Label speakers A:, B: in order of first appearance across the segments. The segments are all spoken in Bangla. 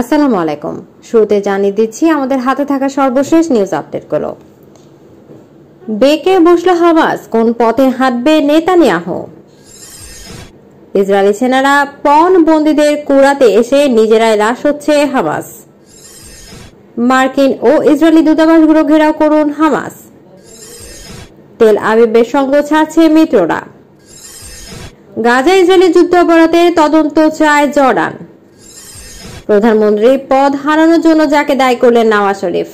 A: আসসালামু আলাইকুম শুরুতে জানিয়ে দিচ্ছি আমাদের হাতে থাকা সর্বশেষ নিউজ আপডেটগুলো বেকে বসল হামাস কোন পথে হাঁটবে নেতানিয়াহ ইসরায়েলি সেনারা পণ বন্দীদের কুড়াতে এসে নিজেরাই লাশ হচ্ছে হামাস মার্কিন ও ইসরায়েলি দূতাবাসগুলো ঘেরাও করুন হামাস তেল আবিবের সঙ্গ ছাড়ছে মিত্ররা গাজা ইসরায়েলি যুদ্ধ অপরাধের তদন্ত চায় জর্ডান প্রধানমন্ত্রীর পদ হারানোর জন্য যাকে দায়ী করলেন নওয়াজ শরীফ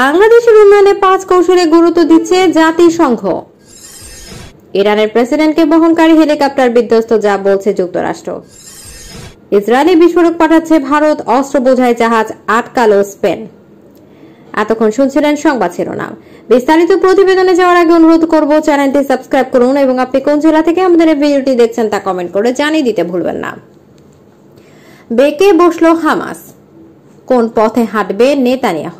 A: বাংলাদেশের উন্নয়নে পাঁচ কৌশলে গুরুত্ব দিচ্ছে জাতিসংঘ ইরানের প্রেসিডেন্টকে বহনকারী হেলিকপ্টার বিধ্বস্ত যা বলছে যুক্তরাষ্ট্র ইসরায়েলি বিস্ফোরক পাঠাচ্ছে ভারত অস্ত্র বোঝায় জাহাজ আটকালো স্পেন এতক্ষণ শুনছিলেন সংবাদ শিরোনাম বিস্তারিত প্রতিবেদনে যাওয়ার আগে অনুরোধ করব চ্যানেলটি সাবস্ক্রাইব করুন এবং আপনি কোন জেলা থেকে আমাদের ভিডিওটি দেখছেন তা কমেন্ট করে জানিয়ে দিতে ভুলবেন না বেঁকে বসল হামাস কোন পথে হাঁটবে নেতানিয়াহ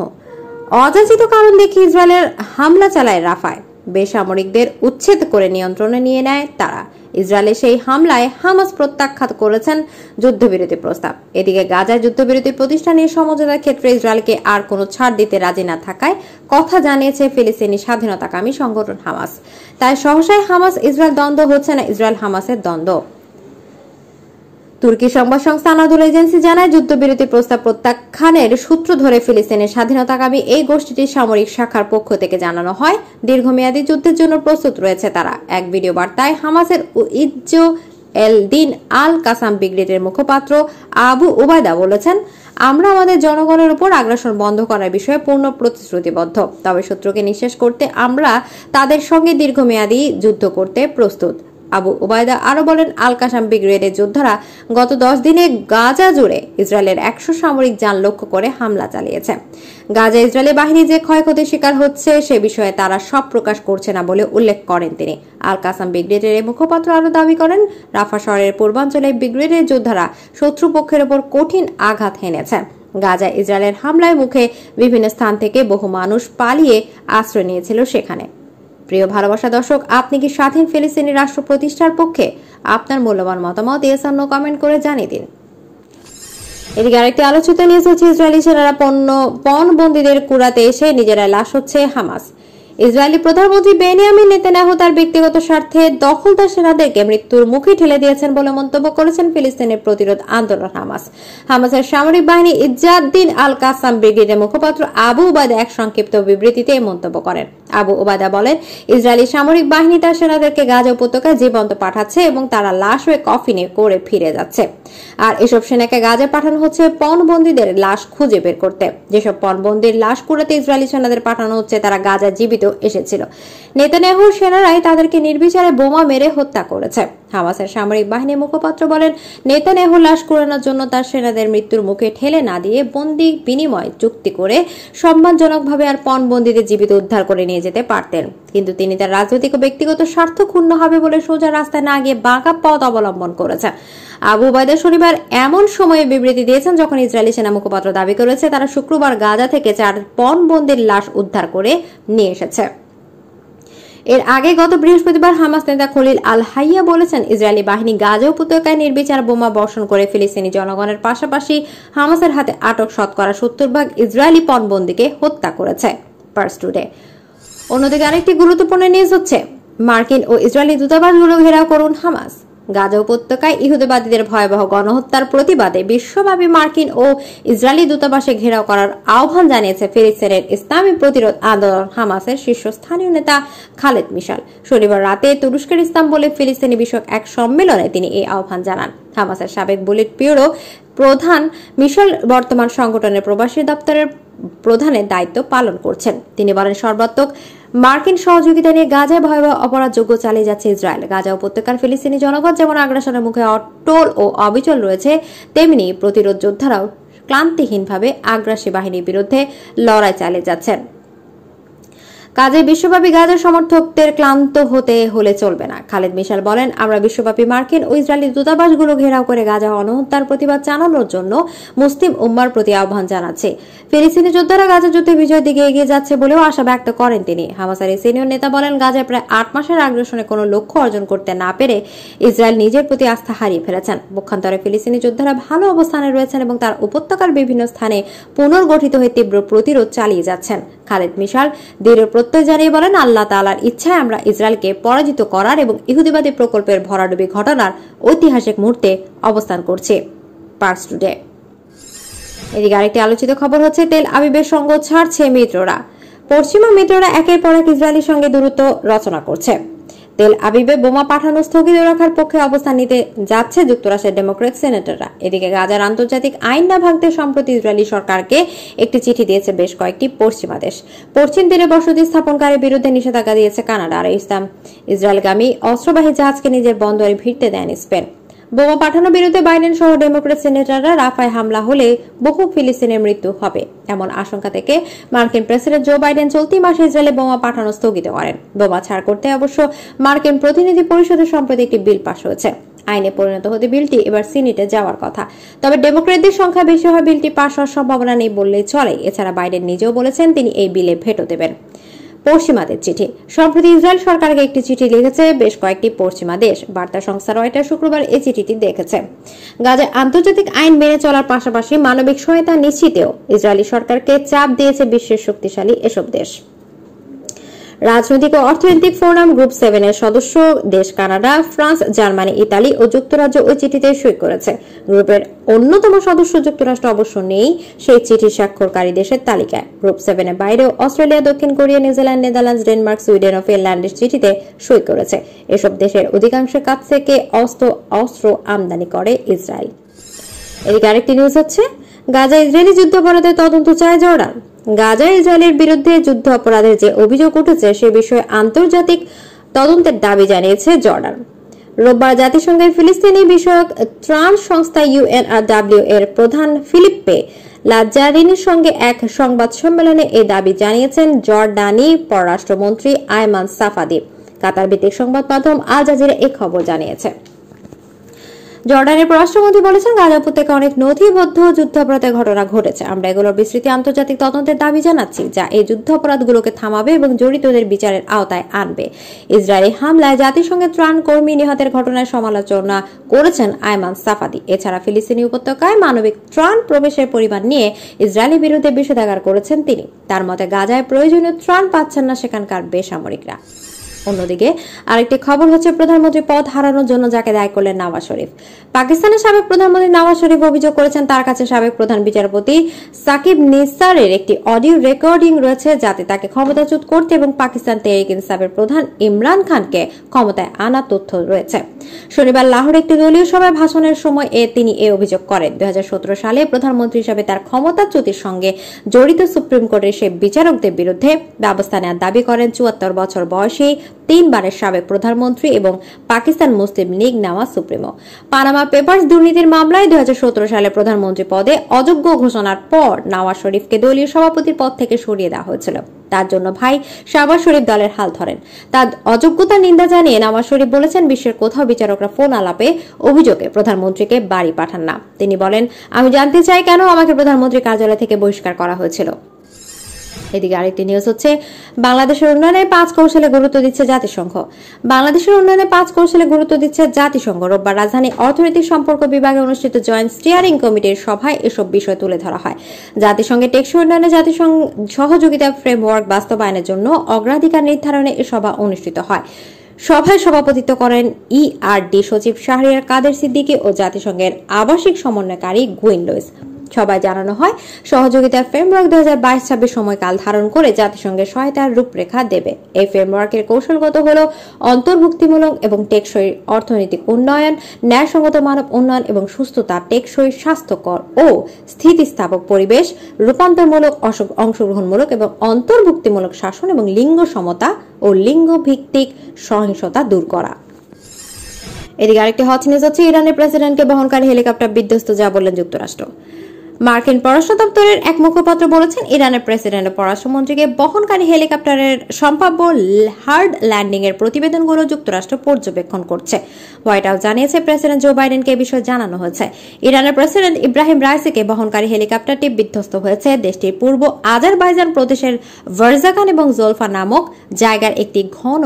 A: অযাচিত কারণ দেখে ইসরায়েলের হামলা চালায় রাফায় বেসামরিকদের উচ্ছেদ করে নিয়ন্ত্রণে নিয়ে নেয় তারা ইসরায়েলের সেই হামলায় হামাস প্রত্যাখ্যাত করেছেন যুদ্ধবিরতি প্রস্তাব এদিকে গাজায় যুদ্ধবিরতি প্রতিষ্ঠানের সমঝোতার ক্ষেত্রে ইসরায়েলকে আর কোনো ছাড় দিতে রাজি না থাকায় কথা জানিয়েছে ফিলিস্তিনি স্বাধীনতাকামী সংগঠন হামাস তাই সহসায় হামাস ইসরায়েল দ্বন্দ্ব হচ্ছে না ইসরায়েল হামাসের দ্বন্দ্ব তুর্কি সংবাদ সংস্থা আনাদুল এজেন্সি জানায় যুদ্ধবিরতি প্রস্তাব প্রত্যাখ্যানের সূত্র ধরে ফিলিস্তিনের স্বাধীনতাকামী এই গোষ্ঠীটির সামরিক শাখার পক্ষ থেকে জানানো হয় দীর্ঘমেয়াদী যুদ্ধের জন্য প্রস্তুত রয়েছে তারা এক ভিডিও বার্তায় হামাসের ইজ্জ এল দিন আল কাসাম ব্রিগেডের মুখপাত্র আবু উবায়দা বলেছেন আমরা আমাদের জনগণের উপর আগ্রাসন বন্ধ করার বিষয়ে পূর্ণ প্রতিশ্রুতিবদ্ধ তবে শত্রুকে নিঃশেষ করতে আমরা তাদের সঙ্গে দীর্ঘমেয়াদী যুদ্ধ করতে প্রস্তুত আবু ওবায়দা আরও বলেন আল কাসাম ব্রিগেডের যোদ্ধারা গত দশ দিনে গাজা জুড়ে ইসরায়েলের একশো সামরিক যান লক্ষ্য করে হামলা চালিয়েছে গাজা ইসরায়েলি বাহিনী যে ক্ষয়ক্ষতির শিকার হচ্ছে সে বিষয়ে তারা সব প্রকাশ করছে না বলে উল্লেখ করেন তিনি আল কাসাম ব্রিগেডের মুখপাত্র আরও দাবি করেন রাফা শহরের পূর্বাঞ্চলে ব্রিগেডের যোদ্ধারা শত্রুপক্ষের ওপর কঠিন আঘাত হেনেছে গাজা ইসরায়েলের হামলায় মুখে বিভিন্ন স্থান থেকে বহু মানুষ পালিয়ে আশ্রয় নিয়েছিল সেখানে প্রিয় ভালোবাসা দর্শক আপনি কি স্বাধীন ফিলিস্তিনি রাষ্ট্র প্রতিষ্ঠার পক্ষে আপনার মূল্যবান মতামত এসান্ন কমেন্ট করে জানিয়ে দিন এদিকে আরেকটি আলোচিত নিউজ হচ্ছে ইসরায়েলি সেনারা পণ্য বন্দীদের কুড়াতে এসে নিজেরা লাশ হচ্ছে হামাস ইসরায়েলি প্রধানমন্ত্রী বেনিয়ামিন নেতানাহু তার ব্যক্তিগত স্বার্থে দখলদার সেনাদেরকে মৃত্যুর মুখে ঠেলে দিয়েছেন বলে মন্তব্য করেছেন ফিলিস্তিনের প্রতিরোধ আন্দোলন হামাস হামাসের সামরিক বাহিনী ইজাদ্দিন আল কাসাম ব্রিগেডের মুখপাত্র আবু উবাদা এক সংক্ষিপ্ত বিবৃতিতে মন্তব্য করেন আবু ওবাদা বলেন ইসরায়েলি সামরিক বাহিনী তার সেনাদেরকে গাজা উপত্যকায় জীবন্ত পাঠাচ্ছে এবং তারা লাশ হয়ে কফিনে করে ফিরে যাচ্ছে আর এসব সেনাকে গাজা পাঠানো হচ্ছে পণবন্দীদের লাশ খুঁজে বের করতে যেসব পণবন্দীর লাশ কুড়াতে ইসরায়েলি সেনাদের পাঠানো হচ্ছে তারা গাজা জীবিত নেতৃত্বেও এসেছিল নেতানিয়াহুর সেনারাই তাদেরকে নির্বিচারে বোমা মেরে হত্যা করেছে হামাসের সামরিক বাহিনীর মুখপাত্র বলেন নেতানিয়াহু লাশ কুড়ানোর জন্য তার সেনাদের মৃত্যুর মুখে ঠেলে না দিয়ে বন্দি বিনিময় চুক্তি করে সম্মানজনকভাবে আর পণবন্দীদের জীবিত উদ্ধার করে নিয়ে যেতে পারতেন কিন্তু তিনি তার রাজনৈতিক ও ব্যক্তিগত স্বার্থ ক্ষুণ্ণ হবে বলে সোজা রাস্তায় না গিয়ে বাঁকা পথ অবলম্বন করেছে আবু ওবায়দা শনিবার এমন সময়ে বিবৃতি দিয়েছেন যখন ইসরায়েলি সেনা মুখপাত্র দাবি করেছে তারা শুক্রবার গাজা থেকে চার বন্দির লাশ উদ্ধার করে নিয়ে এসেছে এর আগে গত বৃহস্পতিবার হামাস নেতা খলিল আল হাইয়া বলেছেন ইসরায়েলি বাহিনী গাজা উপত্যকায় নির্বিচার বোমা বর্ষণ করে ফিলিস্তিনি জনগণের পাশাপাশি হামাসের হাতে আটক শতকরা সত্তর ভাগ ইসরায়েলি পণবন্দিকে হত্যা করেছে পার্স অন্যদিকে আরেকটি গুরুত্বপূর্ণ নিউজ হচ্ছে মার্কিন ও ইসরায়েলি দূতাবাসগুলো ঘেরাও করুন হামাস গাজা উপত্যকায় ইহুদিবাদীদের ভয়াবহ গণহত্যার প্রতিবাদে বিশ্বব্যাপী মার্কিন ও ইসরায়েলি দূতাবাসে ঘেরাও করার আহ্বান জানিয়েছে ফিলিস্তিনের ইসলামী প্রতিরোধ আন্দোলন হামাসের শীর্ষস্থানীয় নেতা খালেদ মিশাল শনিবার রাতে তুরস্কের ইস্তাম্বুলে ফিলিস্তিনি বিষয়ক এক সম্মেলনে তিনি এই আহ্বান জানান হামাসের সাবেক বুলেট পিওরো প্রধান মিশাল বর্তমান সংগঠনের প্রবাসী দপ্তরের প্রধানের দায়িত্ব পালন করছেন তিনি বলেন সর্বাত্মক মার্কিন সহযোগিতা নিয়ে গাজায় ভয়াবহ অপরাধযোগ্য চালিয়ে যাচ্ছে ইসরায়েল গাজা উপত্যকার ফিলিস্তিনি জনগণ যেমন আগ্রাসনের মুখে অটল ও অবিচল রয়েছে তেমনি প্রতিরোধ যোদ্ধারাও ক্লান্তিহীনভাবে আগ্রাসী বাহিনীর বিরুদ্ধে লড়াই চালিয়ে যাচ্ছেন কাজে বিশ্বব্যাপী গাজার সমর্থকদের ক্লান্ত হতে হলে চলবে না খালেদ মিশাল বলেন আমরা বিশ্বব্যাপী মার্কিন ও ইসরায়েলি দূতাবাসগুলো ঘেরাও করে গাজা অনহত্যার প্রতিবাদ জানানোর জন্য মুসলিম উম্মার প্রতি আহ্বান জানাচ্ছে ফিলিস্তিনি যোদ্ধারা গাজা যুদ্ধে বিজয়ের দিকে এগিয়ে যাচ্ছে বলেও আশা ব্যক্ত করেন তিনি হামাসার এই সিনিয়র নেতা বলেন গাজায় প্রায় আট মাসের আগ্রাসনে কোনো লক্ষ্য অর্জন করতে না পেরে ইসরায়েল নিজের প্রতি আস্থা হারিয়ে ফেলেছেন পক্ষান্তরে ফিলিস্তিনি যোদ্ধারা ভালো অবস্থানে রয়েছেন এবং তার উপত্যকার বিভিন্ন স্থানে পুনর্গঠিত হয়ে তীব্র প্রতিরোধ চালিয়ে যাচ্ছেন খালেদ মিশাল দৃঢ় প্রত্যয় জানিয়ে বলেন আল্লাহ তালার ইচ্ছায় আমরা ইসরায়েলকে পরাজিত করার এবং ইহুদিবাদী প্রকল্পের ভরাডুবি ঘটনার ঐতিহাসিক মুহূর্তে অবস্থান করছে এদিকে আরেকটি আলোচিত খবর হচ্ছে তেল আবিবের সঙ্গ ছাড়ছে মিত্ররা পশ্চিমা মিত্ররা একের পর এক ইসরায়েলের সঙ্গে দূরত্ব রচনা করছে তেল আবিবে বোমা পাঠানো স্থগিত রাখার পক্ষে অবস্থান নিতে যাচ্ছে যুক্তরাষ্ট্রের ডেমোক্রেট সেনেটররা এদিকে গাজার আন্তর্জাতিক আইন না ভাঙতে সম্প্রতি ইসরায়েলি সরকারকে একটি চিঠি দিয়েছে বেশ কয়েকটি পশ্চিমা দেশ পশ্চিম তীরে বসতি স্থাপনকারীর বিরুদ্ধে নিষেধাজ্ঞা দিয়েছে কানাডা আর ইসলাম ইসরায়েলগামী অস্ত্রবাহী জাহাজকে নিজের বন্দরে ভিড়তে দেন স্পেন বোমা পাঠানোর বিরুদ্ধে বাইডেন সহ ডেমোক্রেট সিনেটররা রাফায় হামলা হলে বহু ফিলিস্তিনের মৃত্যু হবে এমন আশঙ্কা থেকে মার্কিন প্রেসিডেন্ট জো বাইডেন চলতি মাসে ইসরায়েলে বোমা পাঠানো স্থগিত করেন বোমা ছাড় করতে অবশ্য মার্কিন প্রতিনিধি পরিষদের সম্প্রতি একটি বিল পাশ হয়েছে আইনে পরিণত হতে বিলটি এবার সিনেটে যাওয়ার কথা তবে ডেমোক্রেটদের সংখ্যা বেশি হওয়া বিলটি পাশ হওয়ার সম্ভাবনা নেই বললেই চলে এছাড়া বাইডেন নিজেও বলেছেন তিনি এই বিলে ভেটো দেবেন পশ্চিমাদের চিঠি সম্প্রতি ইসরায়েল সরকারকে একটি চিঠি লিখেছে বেশ কয়েকটি পশ্চিমা দেশ বার্তা সংস্থা রয়টার শুক্রবার এই চিঠিটি দেখেছে গাজায় আন্তর্জাতিক আইন মেনে চলার পাশাপাশি মানবিক সহায়তা নিশ্চিতেও ইসরায়েলি সরকারকে চাপ দিয়েছে বিশ্বের শক্তিশালী এসব দেশ রাজনৈতিক ও অর্থনৈতিক ফোরাম গ্রুপ সেভেনের সদস্য দেশ কানাডা ফ্রান্স জার্মানি ইতালি ও যুক্তরাজ্য ওই চিঠিতে সই করেছে গ্রুপের অন্যতম সদস্য যুক্তরাষ্ট্র অবশ্য নেই সেই চিঠি স্বাক্ষরকারী দেশের তালিকায় গ্রুপ সেভেনের বাইরেও অস্ট্রেলিয়া দক্ষিণ Korea New Zealand Netherlands Denmark Sweden ও ফিনল্যান্ডের চিঠিতে সই করেছে এসব দেশের অধিকাংশের কাছ থেকে অস্ত্র অস্ত্র আমদানি করে ইসরায়েল এদিকে আরেকটি নিউজ হচ্ছে গাজা ইসরায়েলি যুদ্ধাপরাধের তদন্ত চায় জর্ডান গাজা ইসরায়েলের বিরুদ্ধে যুদ্ধ অপরাধের যে অভিযোগ উঠেছে সে বিষয়ে আন্তর্জাতিক তদন্তের দাবি জানিয়েছে জর্ডান রোববার জাতিসংঘের ফিলিস্তিনি বিষয়ক ত্রাণ সংস্থা ইউএনআরডাব্লিউ এর প্রধান ফিলিপ্পে লাজারিনের সঙ্গে এক সংবাদ সম্মেলনে এ দাবি জানিয়েছেন জর্ডানি পররাষ্ট্রমন্ত্রী আয়মান সাফাদি কাতার ভিত্তিক সংবাদ মাধ্যম আল জাজিরা এ খবর জানিয়েছে জর্ডানের পররাষ্ট্রমন্ত্রী বলেছেন গাজা উপত্যকা অনেক নথিবদ্ধ যুদ্ধাপরাধের ঘটনা ঘটেছে আমরা এগুলোর বিস্তৃত আন্তর্জাতিক তদন্তের দাবি জানাচ্ছি যা এই যুদ্ধাপরাধগুলোকে থামাবে এবং জড়িতদের বিচারের আওতায় আনবে ইসরায়েলি হামলায় জাতিসংঘের ত্রাণ কর্মী নিহতের ঘটনায় সমালোচনা করেছেন আয়মান সাফাদি এছাড়া ফিলিস্তিনি উপত্যকায় মানবিক ত্রাণ প্রবেশের পরিমাণ নিয়ে ইসরায়েলের বিরুদ্ধে নিষেধাজ্ঞা করেছেন তিনি তার মতে গাজায় প্রয়োজনীয় ত্রাণ পাচ্ছেন না সেখানকার বেসামরিকরা অন্যদিকে আরেকটি খবর হচ্ছে প্রধানমন্ত্রী পদ হারানোর জন্য যাকে দায় করলেন নওয়াজ শরীফ পাকিস্তানের সাবেক প্রধানমন্ত্রী নওয়াজ শরীফ অভিযোগ করেছেন তার কাছে সাবেক প্রধান বিচারপতি সাকিব নিসারের একটি অডিও রেকর্ডিং রয়েছে যাতে তাকে ক্ষমতাচ্যুত করতে এবং পাকিস্তান তেহরিক ইনসাফের প্রধান ইমরান খানকে ক্ষমতায় আনা তথ্য রয়েছে শনিবার লাহোর একটি দলীয় সভায় ভাষণের সময় এ তিনি এ অভিযোগ করেন দুই সালে প্রধানমন্ত্রী হিসেবে তার ক্ষমতাচ্যুতির সঙ্গে জড়িত সুপ্রিম কোর্টের সেই বিচারকদের বিরুদ্ধে ব্যবস্থা নেওয়ার দাবি করেন চুয়াত্তর বছর বয়সী তিনবারের সাবেক প্রধানমন্ত্রী এবং পাকিস্তান মুসলিম লীগ নেওয়া সুপ্রিমো পানামা পেপার্স দুর্নীতির মামলায় দুই সালে প্রধানমন্ত্রী পদে অযোগ্য ঘোষণার পর নওয়াজ শরীফকে দলীয় সভাপতির পদ থেকে সরিয়ে দেওয়া হয়েছিল তার জন্য ভাই শাহবাজ শরীফ দলের হাল ধরেন তার অযোগ্যতার নিন্দা জানিয়ে নওয়াজ শরীফ বলেছেন বিশ্বের কোথাও বিচারকরা ফোন আলাপে অভিযোগে প্রধানমন্ত্রীকে বাড়ি পাঠান না তিনি বলেন আমি জানতে চাই কেন আমাকে প্রধানমন্ত্রী কার্যালয় থেকে বহিষ্কার করা হয়েছিল এদিকে আরেকটি নিউজ হচ্ছে বাংলাদেশের উন্নয়নে পাঁচ কৌশলে গুরুত্ব দিচ্ছে জাতিসংঘ বাংলাদেশের উন্নয়নে পাঁচ কৌশলে গুরুত্ব দিচ্ছে জাতিসংঘ রোববার রাজধানী অর্থনৈতিক সম্পর্ক বিভাগে অনুষ্ঠিত জয়েন্ট স্টিয়ারিং কমিটির সভায় এসব বিষয় তুলে ধরা হয় জাতিসংঘের টেকসই উন্নয়নে জাতিসংঘ সহযোগিতা ফ্রেমওয়ার্ক বাস্তবায়নের জন্য অগ্রাধিকার নির্ধারণে এ সভা অনুষ্ঠিত হয় সভায় সভাপতিত্ব করেন ইআরডি e সচিব শাহরিয়ার কাদের সিদ্দিকী ও জাতিসংঘের আবাসিক সমন্বয়কারী গুইন লুইস সবাই জানানো হয় সহযোগিতা ফ্রেমওয়ার্ক দু হাজার বাইশ ছাব্বিশ সময়কাল ধারণ করে জাতিসংঘের সহায়তার রূপরেখা দেবে এই ফ্রেমওয়ার্কের কৌশলগত হল অন্তর্ভুক্তিমূলক এবং টেকসই অর্থনৈতিক উন্নয়ন ন্যায়সঙ্গত মানব উন্নয়ন এবং সুস্থতা টেকসই স্বাস্থ্যকর ও স্থিতিস্থাপক পরিবেশ রূপান্তরমূলক অংশগ্রহণমূলক এবং অন্তর্ভুক্তিমূলক শাসন এবং লিঙ্গ সমতা ও লিঙ্গ ভিত্তিক সহিংসতা দূর করা এদিকে আরেকটি হট নিউজ হচ্ছে ইরানের প্রেসিডেন্টকে বহনকারী হেলিকপ্টার বিধ্বস্ত যা বললেন যুক্তরাষ্ট্র মার্কিন পররাষ্ট্র দপ্তরের এক মুখপাত্র বলেছেন ইরানের প্রেসিডেন্ট পররাষ্ট্রমন্ত্রীকে বহনকারী হেলিকপ্টারের সম্ভাব্য হার্ড ল্যান্ডিং এর প্রতিবেদনগুলো যুক্তরাষ্ট্র পর্যবেক্ষণ করছে হোয়াইট হাউস জানিয়েছে প্রেসিডেন্ট জো বাইডেনকে এ বিষয়ে জানানো হয়েছে ইরানের প্রেসিডেন্ট ইব্রাহিম রাইসিকে বহনকারী হেলিকপ্টারটি বিধ্বস্ত হয়েছে দেশটির পূর্ব আজারবাইজান প্রদেশের ভার্জাকান এবং জোলফা নামক জায়গার একটি ঘন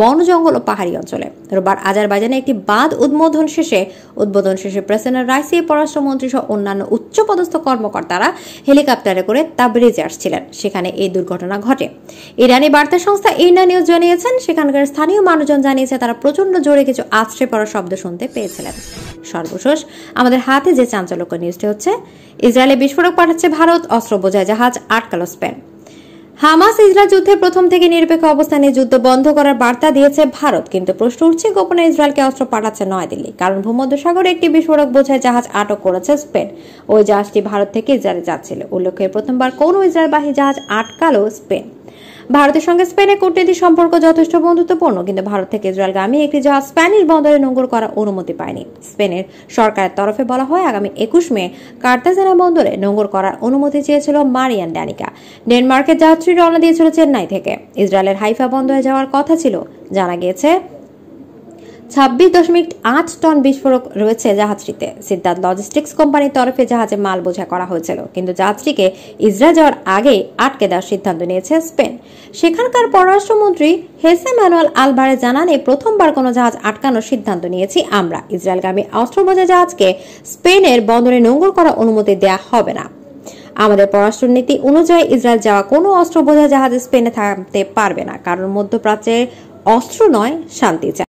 A: বন জঙ্গল ও পাহাড়ি অঞ্চলে রোববার আজারবাইজানে একটি বাঁধ উদ্বোধন শেষে উদ্বোধন শেষে প্রেসিডেন্ট রাইসি পররাষ্ট্রমন্ত্রী সহ অন্যান্য উচ্চপদস্থ সমস্ত কর্মকর্তারা হেলিকপ্টারে করে তাবরিজে আসছিলেন সেখানে এই দুর্ঘটনা ঘটে ইরানি বার্তা সংস্থা ইনা নিউজ জানিয়েছেন সেখানকার স্থানীয় মানুষজন জানিয়েছে তারা প্রচন্ড জোরে কিছু আছড়ে পড়ার শব্দ শুনতে পেয়েছিলেন সর্বশেষ আমাদের হাতে যে চাঞ্চল্যকর নিউজটি হচ্ছে ইসরায়েলে বিস্ফোরক পাঠাচ্ছে ভারত অস্ত্র বোঝায় জাহাজ আটকালো স্পেন হামাস ইসরায়েল যুদ্ধে প্রথম থেকে নিরপেক্ষ অবস্থানে যুদ্ধ বন্ধ করার বার্তা দিয়েছে ভারত কিন্তু প্রশ্ন উঠছে গোপনে ইসরায়েলকে অস্ত্র পাঠাচ্ছে নয়াদিল্লি কারণ ভূমধ্যসাগরে একটি বিস্ফোরক বোঝায় জাহাজ আটক করেছে স্পেন ওই জাহাজটি ভারত থেকে ইসরায়েল যাচ্ছিল উল্লেখ্য প্রথমবার কোন ইসরায়েলবাহী জাহাজ আটকালো স্পেন ভারতের সঙ্গে স্পেনের কূটনীতি সম্পর্ক যথেষ্ট বন্ধুত্বপূর্ণ কিন্তু ভারত থেকে ইসরায়েলগামী একটি জাহাজ স্প্যানিশ বন্দরে নোঙর করার অনুমতি পায়নি স্পেনের সরকারের তরফে বলা হয় আগামী একুশ মে কার্তাজেনা বন্দরে নোঙর করার অনুমতি চেয়েছিল মারিয়ান ড্যানিকা ডেনমার্কের যাত্রী রওনা দিয়েছিল চেন্নাই থেকে ইসরায়েলের হাইফা বন্দরে যাওয়ার কথা ছিল জানা গিয়েছে ছাব্বিশ দশমিক আট টন বিস্ফোরক রয়েছে জাহাজটিতে সিদ্ধার্থ লজিস্টিক্স কোম্পানির তরফে জাহাজে মাল বোঝা করা হয়েছিল কিন্তু জাহাজটিকে ইসরায়েল যাওয়ার আগে আটকে দেওয়ার সিদ্ধান্ত নিয়েছে স্পেন সেখানকার পররাষ্ট্রমন্ত্রী হেসে ম্যানুয়াল আলভারে জানান এই প্রথমবার কোনো জাহাজ আটকানোর সিদ্ধান্ত নিয়েছি আমরা ইসরায়েলগামী অস্ত্র বোঝা জাহাজকে স্পেনের বন্দরে নোঙ্গর করার অনুমতি দেওয়া হবে না আমাদের পররাষ্ট্রনীতি অনুযায়ী ইসরায়েল যাওয়া কোনো অস্ত্র বোঝা জাহাজ স্পেনে থাকতে পারবে না কারণ মধ্যপ্রাচ্যের অস্ত্র নয় শান্তি চায়